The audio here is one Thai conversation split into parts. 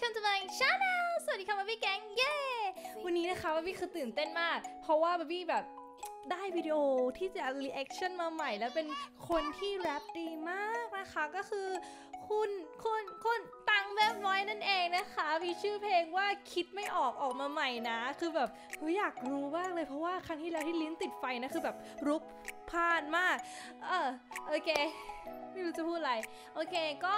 welcome to my channel สวัสดีค่ะบาร์บี้แก๊งเย้ วันนี้นะคะบาร์บี้คือตื่นเต้นมาก เพราะว่าบาร์บี้แบบได้วิดีโอที่จะ reaction มาใหม่ แล้วเป็นคนที่แรปดีมากนะคะ ก็คือ คุณคุณคุณตังแบบน้อยนั่นเองนะคะ มีชื่อเพลงว่าคิดไม่ออกออกมาใหม่นะ คือแบบเฮ้ยอยากรู้มากเลยเพราะว่าครั้งที่แล้วที่ลิ้นติดไฟนะคือแบบรุกพลานมาก เออโอเค ไม่รู้จะพูดอะไร โอเคก็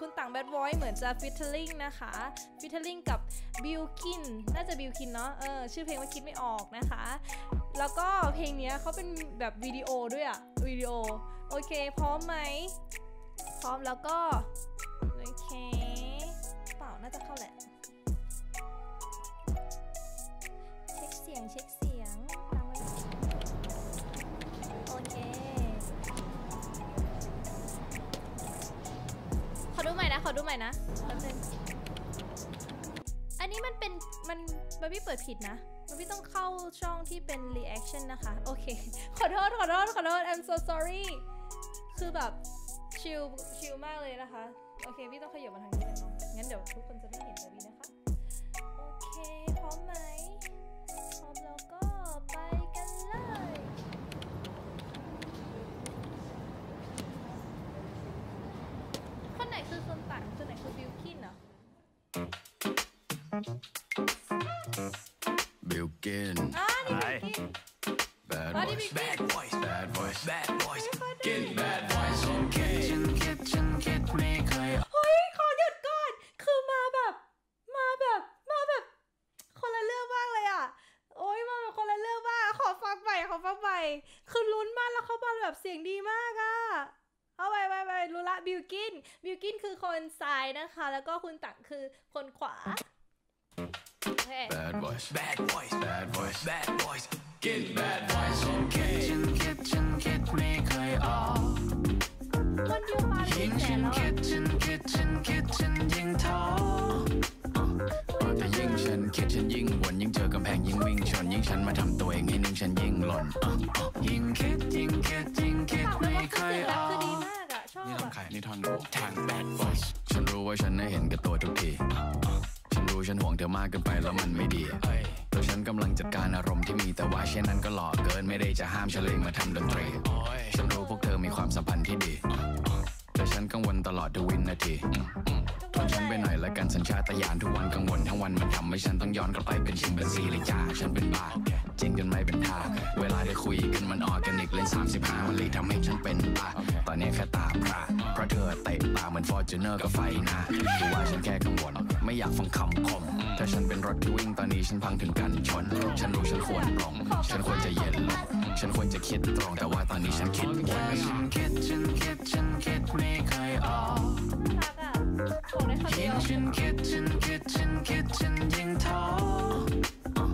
คุณ TangBadVoice เหมือนจะ featuring นะคะ featuring กับบิลคินน่าจะบิลคินเนาะเออชื่อเพลงว่าคิดไม่ออกนะคะ แล้วก็เพลงเนี้ยเขาเป็นแบบวิดีโอด้วยอะวิดีโอ โอเค พร้อมไหม พร้อมแล้วก็ โอเค ม่นะขอดูใหม่นะแป๊บนึงอันนี้มันเป็นมันบาร์บี้เปิดผิดนะบาร์บี้ต้องเข้าช่องที่เป็น reaction นะคะ โอเค ขอโทษ ขอโทษ ขอโทษ I'm so sorry คือแบบชิลชิลมากเลยนะคะ โอเค พี่ต้องขยับมาทางนี้เลยเนาะงั้นเดี๋ยวทุกคนจะไม่เห็นบาร์บี้นะคะ Bilkin, อ่านี่บิวกิน bad Ah, di voice, Bilkin. bad voice, bad voice, bad voice, ไม่ค่อยได้ get bad voice, okay. ฉันคิดฉันคิดไม่เคยเฮ้ยขอหยุดก่อน คือมาแบบ มาแบบมาแบบ คนละเรื่องมากเลยอะ โอ้ยมาแบบคนละเรื่องมากขอฟังใหม่ขอฟังใหม่คือลุ้นมากแล้วเขามาแบบเสียงดีมากอะเอาไปไปไปรู้ละบิวกินบิวกินคือคนซ้ายนะคะ แล้วก็คุณตังคือคนขวาโอเค bad voice, bad voice, bad voice, bad voice, get bad voice, okay. ฉันคิดฉันคิดไม่เคยออกคนยูมาเป็ยิ่นงแสฉันนแล้วคิอะดฉันคิดฉันคิดฉันยิ่งท้อเอาแต่ยิ่งฉันคิดฉันยิ่งวนยิ่งเจอกำแพงยิ่งวิ่งชนยิ่งฉันมาทำตัวเองให้นิ่งฉันยิ่งหล่นอะอะยิ่งคิดยิ่งคิดยิ่งคิดตังไม่ว่าเคเสียยงอแรปอคือดีกมากอะชอบนี่อะทำใครนี่ท่อนกูทาง bad voice ฉันรู้ว่าฉันได้เห็นกับตัวทุกทีฉัน รู้ฉันห่วงเธอมากเกินไปแล้วมันไม่ดีเอ้ยแล้วฉันกำลังจัดการอารมณ์ที่มีแต่ว่าเช่นนั้นก็หลอกเกินไม่ได้จะห้ามฉันเลยมาทำดนตรีฉันรู้พวกเธอมีความสัมพันธ์ที่ดีแต่ฉันกังวลตลอดทุกวินาทีทนฉันไปหน่อยละกันสัญชาตญาณทุกวันกังวลทั้งวันมันทำให้ฉันต้องย้อนกลับไปเป็นชิมเป็นซีเลยจ้าฉันเป็นบ้าจริงจนไม่เป็นท่าเวลาได้คุยกันมันออร์แกนิกเล่น35มันเลยทำให้ฉันเป็นบ้าตอนนี้แค่ตาพระเพราะเธอเตะตาเหมือนฟอร์จูเนอร์กับไฟหน้าคือว่าฉันแค่กังวล ไม่อยากฟังคำคมถ้าฉันเป็นรถที่วิ่งตอนนี้ฉันพังถึงกันชน ฉันรู้ฉันควรปลงฉันควรจะเย็นลงฉันควรจะคิดตรงแต่ว่าตอนนี้ฉันคิดวนฉันคิดฉันคิดฉันคิดไม่เคยออกรักอะบอกได้คำเดียิ่ยงวฉันคิดฉันคิดฉันคิดฉันยิ่งท้อ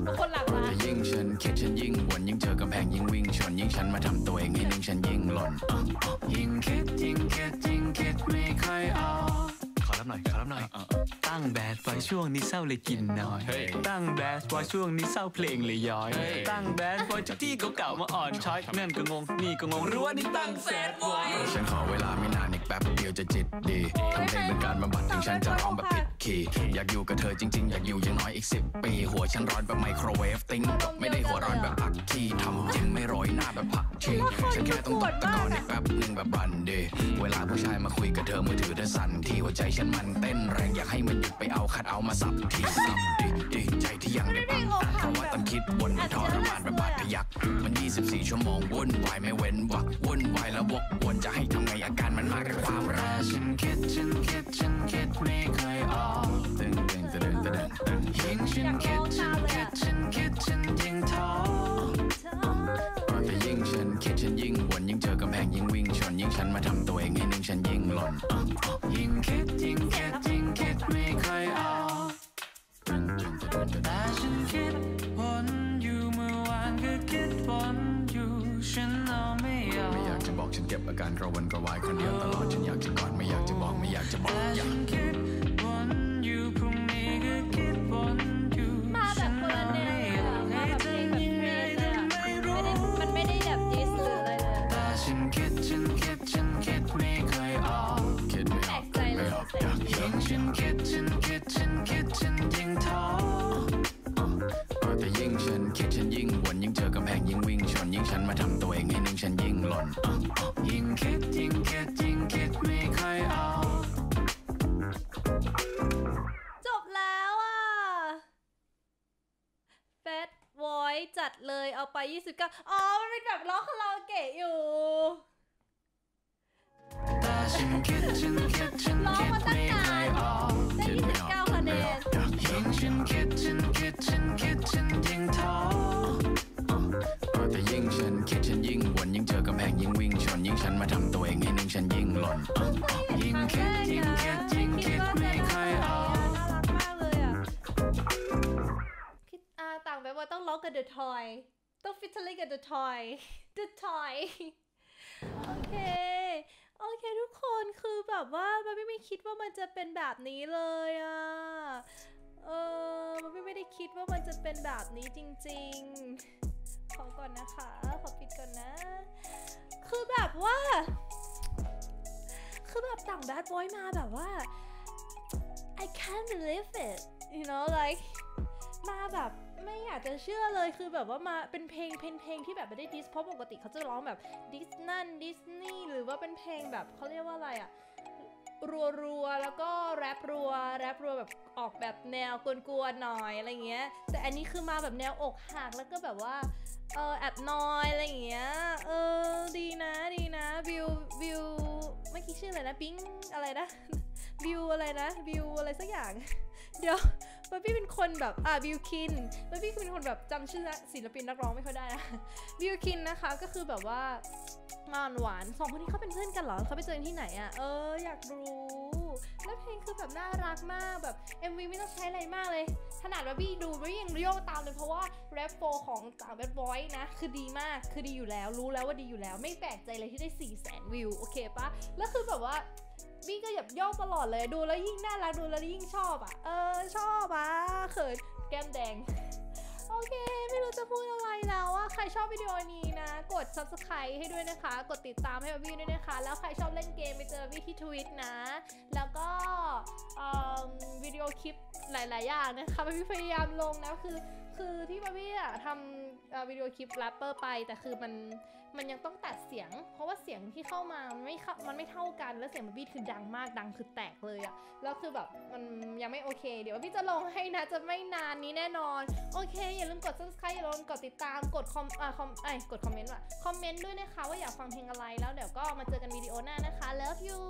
ทุกคนหลักแต่ละยิ่งฉันคิดฉันยิ่งวนยิ่งเจอกำแพงยิ่งวิ่งชน ยิ่งฉันมาทำตัวเองให้นิ่งฉันยิ่งหล่นอะอะยิ่งคิดยิ่งคิดยิ่งคิดไม่เคยออกขอรับ หน่อยขอรับหน่อย ตั้งแบดไว้ช่วงนี้เศร้าเลยกินน้อยเฮ้ยตั้งแบดไว้ช่วงนี้เศร้าเพลงเลยย้อย ตั้งแบดไว้ทุกที่เก่าๆมาอ่อนช้อยนั่นก็งงนี่ก็งงหรือว่านี่ตั้งแซดไว้ฉันขอเวลาไม่นานอีกแป๊บเดียวจะจิตดีทำเพลงเป็นการบำบัดถึงฉันจะร้องแบบผิดคีย์อยากอยู่กับเธอจริงๆ อยากอยู่อย่างน้อยอีกสิบปี หัวฉันร้อนแบบไมโครเวฟติ้งกับไม่ได้หัวร้อนแบบอักขี้ทำจริงไม่โรยหน้าแบบผัก ชีฉันแค่ต้องตบตะกอนอีกแป๊บหนึ่งแบบบันเดเวลาผู้ชายมาคุยกับเธอมือถือเธอสั่นที่หัวใจฉันมันเต้นแรงอยากให้มันหยุดไปเอาคัดเอามาสับทีสับดีดีใจที่ยังได้ปังเพราะว่าตอนคิดบนมันทรมานแบบบาดทะยักมัน 24 ชั่วโมงวุ่นวายไม่เว้นวักวุ่นวายแล้ววกวนจะให้ทำไงอาการมันมากับความรักฉันคิดฉันคิดฉันคิดไม่เคยออกตึงตึงตึงตึงตึงยิ่งฉันคิดฉันคิดฉันคิดฉันยิ่งท้อแต่ ยิ่งฉันคิดฉันยิ่งวนยิ่งเจอกำแพงยิ่งวิ่งชนยิ่งฉันมาทำตัวเองให้นิ่งฉันยิ่งหล่นอะอะยิ่งคิดยิ่งคิดยิ่งคิดไม่เคยออกตึงตึงตึงตึงแต่ฉันคิดวนอยู่เมื่อวานก็คิดวนอยู่ฉันเอาไม่ออกไม่อยากจะบอกฉันเก็บอาการกระวนกระวายคนเดียวตลอดฉันอยากจะกอดไม่อยากจะบอกไม่อยากจะบอกแต่อยาฉักนคิดวน ดยิ่งคิดยิ่งคิดไม่ค่อยออกจบแล้วอะ Fat Voice จัดเลยเอาไป 29 อ๋อ มันเป็นแบบล็อกคาราโอเกะอยู่แต่ฉันคิดฉันคิดฉันร้องมาตั้งนาน เล่นอะยิ่งคิดยิ่งคิดยิ่งคิดไม่ค่อยออกมากเลยอะคิดอ่าต่างไปว่าต้องร้องกับ The Toy ต้อง featuring กับ The Toy The Toy โอเคโอเคทุกคนคือแบบว่ามันไม่ไม่คิดว่ามันจะเป็นแบบนี้เลยอะ เออมันไม่ไม่ได้คิดว่ามันจะเป็นแบบนี้จริง ๆ ขอก่อนนะคะ ขอปิดก่อนนะ คือแบบว่า คือแบบต่างแบดบอยมาแบบว่า I can't believe it you know like มาแบบไม่อยากจะเชื่อเลยคือแบบว่ามาเป็นเพลงเพลงเพลงที่แบบไม่ได้ดิสเพราะปกติเขาจะร้องแบบดิสนั่นดิสนีย์หรือว่าเป็นเพลงแบบเขาเรียกว่าอะไรอะรัวรัวๆแล้วก็แรปรัวแรปรัวแบบออกแบบแนวกวนๆหน่อยอะไรเงี้ย แต่อันนี้คือมาแบบแนวอกหักแล้วก็แบบว่าเออแอบนอยอะไรเงี้ยเออดีนะดีนะวิววิว เมื่อกี้ชื่ออะไรนะปิงอะไรนะวิวอะไรนะวิวอะไรสักอย่าง เดี๋ยวบาร์บี้เป็นคนแบบอ่า Billkin บาร์บี้คือเป็นคนแบบจำชื่อศิลปินนักร้องไม่ค่อยได้นะ Billkin นะคะก็คือแบบว่ามาหวานสองคนนี้เขาเป็นเพื่อนกันเหรอเขาไปเจอกันที่ไหนอะ่ะเอออยากรู้ แล้วเพลงคือแบบน่ารักมากแบบ MV ไม่ต้องใช้อะไรมากเลย นาดบอบบี้ดูบอบบี้ยังโยกตามเลยเพราะว่าแรปโฟของต่างแบดบอยนะ คือดีมากคือดีอยู่แล้ว รู้แล้วว่าดีอยู่แล้ว ไม่แปลกใจเลยที่ได้4 0 0 0 0 0วิว โอเคปะแล้วคือแบบว่าบี้ก็แบบโยกตลอดเลยดูแล้วยิ่งน่ารักดูแล้วยิ่งชอบอะ เออ ชอบอะเขินแก้มแดงโอเค ไม่รู้จะพูดอะไรแล้วอะใครชอบวิดีโอนี้นะ กด subscribe ให้ด้วยนะคะ กดติดตามให้บี้ด้วยนะคะ แล้วใครชอบเล่นเกมไปเจอบี้ที่ทวิตนะ แล้วก็วิดีโอคลิป หลาย ๆ อย่างนะคะบี้พยายามลงนะคือ คือที่บาร์บี้อะทำวิดีโอคลิปแรปเปอร์ไป แต่คือมันมันยังต้องตัดเสียง เพราะว่าเสียงที่เข้ามามันไม่เข้ามันไม่เท่ากันแล้วเสียงบาร์บี้คือดังมากดังคือแตกเลยอะแล้วคือแบบมันยังไม่โอเค เดี๋ยวบาร์บี้จะลงให้นะจะไม่นานนี้แน่นอน โอเค อย่าลืมกด subscribe อย่าลืมกดติดตามกดคอมอ่าคอมไอ้กดคอมเมนต์ว่ะคอมเมนต์ด้วยนะคะว่าอยากฟังเพลงอะไรแล้วเดี๋ยวก็มาเจอกันวิดีโอหน้านะคะ love you